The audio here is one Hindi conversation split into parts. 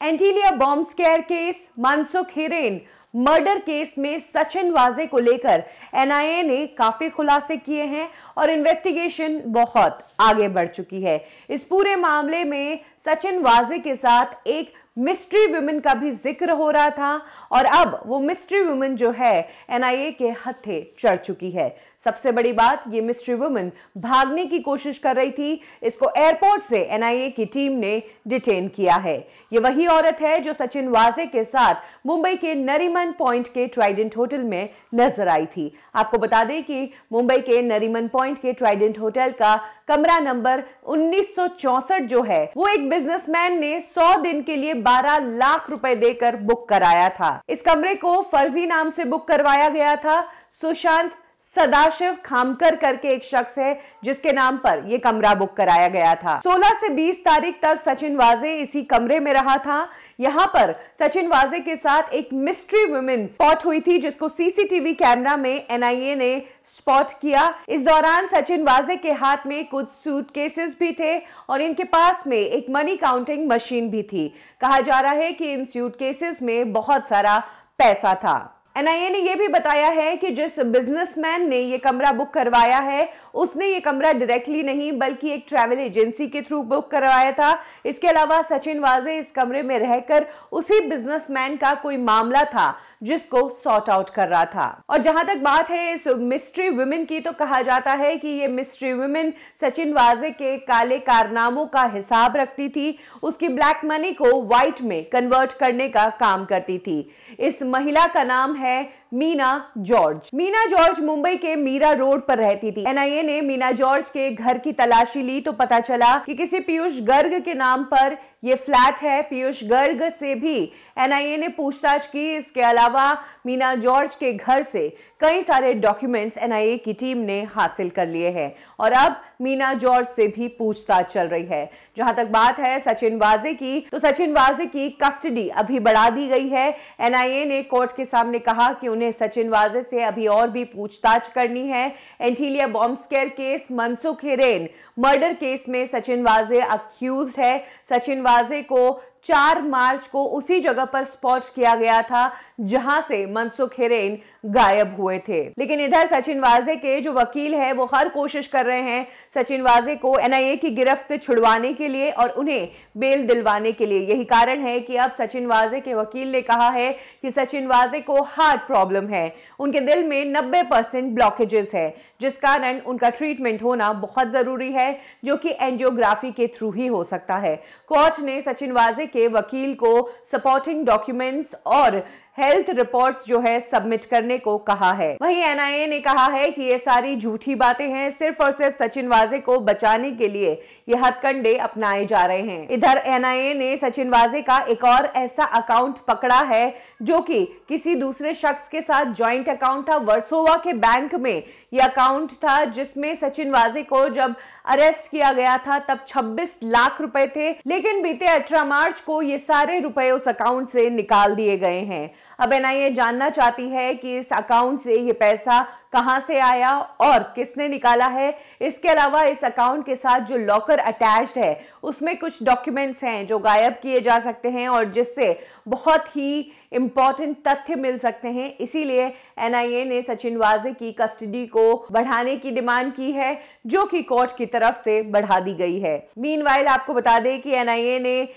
Antilia bomb scare case, Mansukh Hiren, murder case में सचिन वाजे को लेकर एनआईए ने काफ़ी खुलासे किए हैं और इन्वेस्टिगेशन बहुत आगे बढ़ चुकी है। इस पूरे मामले में सचिन वाजे के साथ एक मिस्ट्री वुमेन का भी ज़िक्र हो रहा था और अब वो मिस्ट्री वुमेन जो है, एनआईए के हथे चढ़ चुकी है। सबसे बड़ी बात, ये मिस्ट्री वुमेन भागने की कोशिश कर रही थी। इसको एयरपोर्ट से एनआईए की टीम ने डिटेन किया है। ये वही औरत है जो सचिन वाजे के साथ मुंबई के नरीमन पॉइंट के ट्राइडेंट होटल में नज़र आई थी। आपको बता दें कि मुंबई के नरीमन पॉइंट के ट्राइडेंट होटल का कमरा नंबर उन्नीस जो है, वो एक बिजनेसमैन ने 100 दिन के लिए 12 लाख रुपए देकर बुक कराया था। इस कमरे को फर्जी नाम से बुक करवाया गया था। सुशांत सदाशिव खामकर करके एक शख्स है, जिसके नाम पर यह कमरा बुक कराया गया था। 16 से 20 तारीख तक सचिन वाजे इसी कमरे में रहा था। यहाँ पर सचिन वाजे के साथ एक मिस्ट्री वुमेन स्पॉट हुई थी, जिसको सीसीटीवी कैमरा में एनआईए ने स्पॉट किया। इस दौरान सचिन वाजे के हाथ में कुछ सूट केसेस भी थे और इनके पास में एक मनी काउंटिंग मशीन भी थी। कहा जा रहा है कि इन सूट केसेस में बहुत सारा पैसा था। एनआईए ने यह भी बताया है कि जिस बिजनेसमैन ने ये कमरा बुक करवाया है, उसने ये कमरा डायरेक्टली नहीं, बल्कि एक ट्रैवल एजेंसी के थ्रू बुक करवाया था। इसके अलावा सचिन वाजे इस कमरे में रहकर उसी बिजनेसमैन का कोई मामला था, जिसको सॉर्ट आउट कर रहा था। और जहाँ तक बात है इस मिस्ट्री वुमेन की तो कहा जाता है कि ये मिस्ट्री वुमेन सचिन वाजे के काले कारनामों का हिसाब रखती थी। उसकी ब्लैक मनी को व्हाइट में कन्वर्ट करने का काम करती थी। इस महिला का नाम है मीना जॉर्ज। मीना जॉर्ज मुंबई के मीरा रोड पर रहती थी। एनआईए ने मीना जॉर्ज के घर की तलाशी ली तो पता चला कि किसी पीयूष गर्ग के नाम पर ये फ्लैट है पीयूष गर्ग से भी। एनआईए ने पूछताछ की, इसके अलावा मीना जॉर्ज के घर से कई सारे डॉक्यूमेंट्स एनआईए की टीम ने हासिल कर लिए हैं। और अब मीना जॉर्ज से भी पूछताछ चल रही है। जहाँ तक बात है सचिन वाजे की तो सचिन वाजे की कस्टडी अभी बढ़ा दी गई है। एनआईए ने कोर्ट के सामने कहा कि उन्हें सचिन वाजे से अभी और भी पूछताछ करनी है। Antilia bomb scare case, Mansukh Hiran, murder case में सचिन वाजे अक्यूज है। सचिन वाजे को चार मार्च को उसी जगह पर स्पॉट किया गया था, जहाँ से मनसुख हिरेन गायब हुए थे। लेकिन इधर सचिन वाजे के जो वकील है, वो हर कोशिश कर रहे हैं सचिन वाजे को एनआईए की गिरफ्त से छुड़वाने के लिए और उन्हें बेल दिलवाने के लिए। यही कारण है कि अब सचिन वाजे के वकील ने कहा है कि सचिन वाजे को हार्ट प्रॉब्लम है। उनके दिल में 90 परसेंट ब्लॉकेजेस है, जिस कारण उनका ट्रीटमेंट होना बहुत ज़रूरी है, जो कि एंजियोग्राफी के थ्रू ही हो सकता है। कोर्ट ने सचिन वाजे के वकील को सपोर्टिंग डॉक्यूमेंट्स और हेल्थ रिपोर्ट्स जो है सबमिट करने को कहा है। वहीं एनआईए ने कहा है कि ये सारी झूठी बातें हैं, सिर्फ़ और सिर्फ़ सचिन वाजे को बचाने के लिए ये हथकंडे अपनाए जा रहे हैं। इधर एनआईए ने सचिन वाजे का एक और ऐसा अकाउंट पकड़ा है जो कि किसी दूसरे शख्स के साथ ज्वाइंट अकाउंट था। वर्सोवा के बैंक में यह अकाउंट था जिसमें सचिन वाजे को जब अरेस्ट किया गया था तब 26 लाख रुपए थे, लेकिन बीते 18 मार्च को ये सारे रुपए उस अकाउंट से निकाल दिए गए हैं। अब एनआईए जानना चाहती है कि इस अकाउंट से ये पैसा कहाँ से आया और किसने निकाला है। इसके अलावा इस अकाउंट के साथ जो लॉकर अटैच्ड है, उसमें कुछ डॉक्यूमेंट्स हैं जो गायब किए जा सकते हैं और जिससे बहुत ही इंपॉर्टेंट तथ्य मिल सकते हैं। इसीलिए एनआईए ने सचिन वाजे की कस्टडी को बढ़ाने की डिमांड की है, जो कि कोर्ट की तरफ़ से बढ़ा दी गई है। मीनवाइल आपको बता दें कि एनआईए ने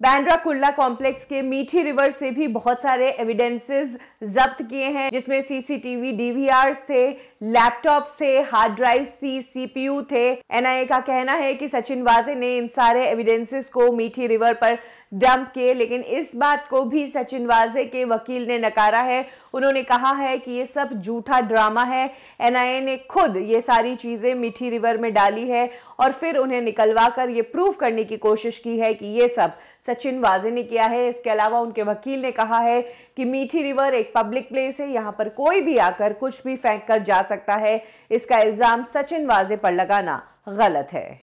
बैंड्रा कुल्ला कॉम्प्लेक्स के मीठी रिवर से भी बहुत सारे एविडेंसेस जब्त किए हैं, जिसमें सीसीटीवी डीवीआर थे लैपटॉप्स थे हार्ड ड्राइव्स थी सीपीयू थे। एनआईए का कहना है कि सचिन वाजे ने इन सारे एविडेंसेस को मीठी रिवर पर डंप किए, लेकिन इस बात को भी सचिन वाजे के वकील ने नकारा है। उन्होंने कहा है कि ये सब झूठा ड्रामा है। एनआईए ने खुद ये सारी चीज़ें मीठी रिवर में डाली है और फिर उन्हें निकलवा कर ये प्रूव करने की कोशिश की है कि ये सब सचिन वाजे ने किया है। इसके अलावा उनके वकील ने कहा है कि मीठी रिवर एक पब्लिक प्लेस है। यहाँ पर कोई भी आकर कुछ भी फेंक कर जा सकता है। इसका इल्ज़ाम सचिन वाजे पर लगाना गलत है।